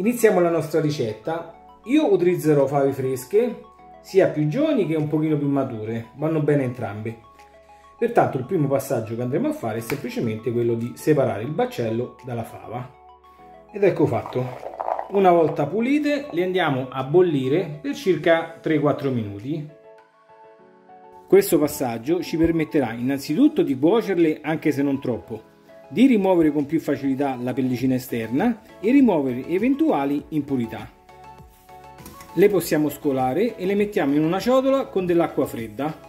Iniziamo la nostra ricetta. Io utilizzerò fave fresche, sia più giovani che un pochino più mature, vanno bene entrambe. Pertanto il primo passaggio che andremo a fare è semplicemente quello di separare il baccello dalla fava. Ed ecco fatto. Una volta pulite le andiamo a bollire per circa 3-4 minuti. Questo passaggio ci permetterà innanzitutto di cuocerle anche se non troppo, di rimuovere con più facilità la pellicina esterna e rimuovere eventuali impurità. Le possiamo scolare e le mettiamo in una ciotola con dell'acqua fredda.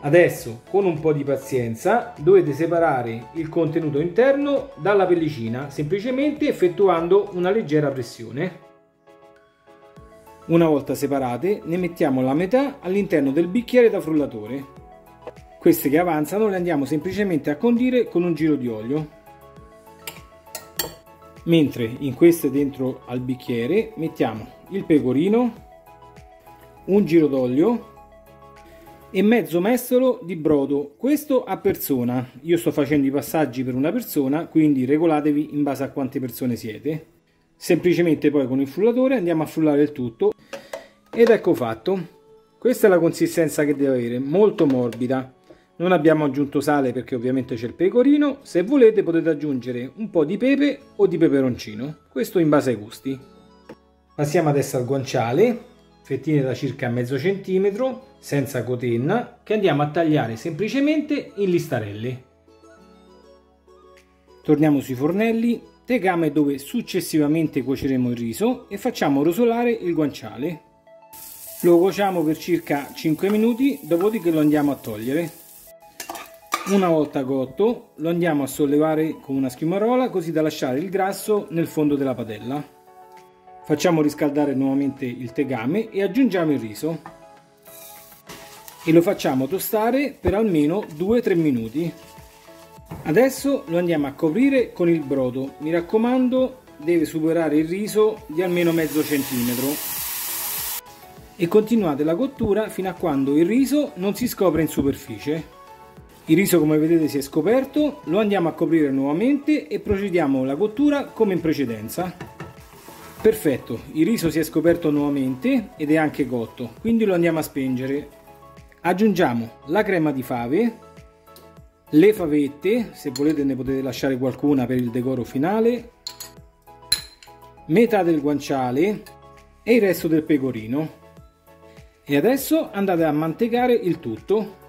Adesso, con un po' di pazienza, dovete separare il contenuto interno dalla pellicina, semplicemente effettuando una leggera pressione. Una volta separate, ne mettiamo la metà all'interno del bicchiere da frullatore. Queste che avanzano le andiamo semplicemente a condire con un giro di olio. Mentre in queste dentro al bicchiere mettiamo il pecorino, un giro d'olio e mezzo mestolo di brodo, questo a persona. Io sto facendo i passaggi per una persona, quindi regolatevi in base a quante persone siete. Semplicemente poi con il frullatore andiamo a frullare il tutto ed ecco fatto. Questa è la consistenza che deve avere, molto morbida. Non abbiamo aggiunto sale perché ovviamente c'è il pecorino, se volete potete aggiungere un po' di pepe o di peperoncino, questo in base ai gusti. Passiamo adesso al guanciale, fettine da circa mezzo centimetro, senza cotenna, che andiamo a tagliare semplicemente in listarelle. Torniamo sui fornelli, tegame dove successivamente cuoceremo il riso e facciamo rosolare il guanciale. Lo cuociamo per circa 5 minuti, dopodiché lo andiamo a togliere. Una volta cotto lo andiamo a sollevare con una schiumarola così da lasciare il grasso nel fondo della padella. Facciamo riscaldare nuovamente il tegame e aggiungiamo il riso e lo facciamo tostare per almeno 2-3 minuti. Adesso lo andiamo a coprire con il brodo, mi raccomando deve superare il riso di almeno mezzo centimetro e continuate la cottura fino a quando il riso non si scopre in superficie. Il riso come vedete si è scoperto, lo andiamo a coprire nuovamente e procediamo la cottura come in precedenza. Perfetto, il riso si è scoperto nuovamente ed è anche cotto, quindi lo andiamo a spengere. Aggiungiamo la crema di fave, le favette, se volete ne potete lasciare qualcuna per il decoro finale, metà del guanciale e il resto del pecorino. E adesso andate a mantecare il tutto.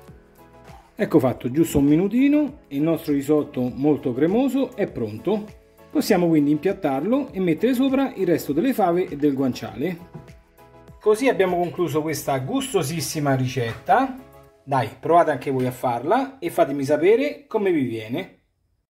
Ecco fatto, giusto un minutino, il nostro risotto molto cremoso è pronto. Possiamo quindi impiattarlo e mettere sopra il resto delle fave e del guanciale. Così abbiamo concluso questa gustosissima ricetta. Dai, provate anche voi a farla e fatemi sapere come vi viene.